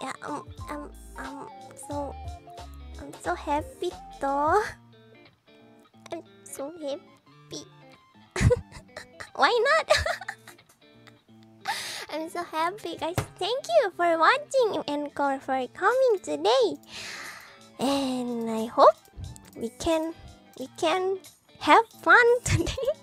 yeah, um, um, um, so, I'm so happy though. I'm so happy. Why not? I'm so happy, guys. Thank you for watching and for coming today. And I hope we can we can have fun today.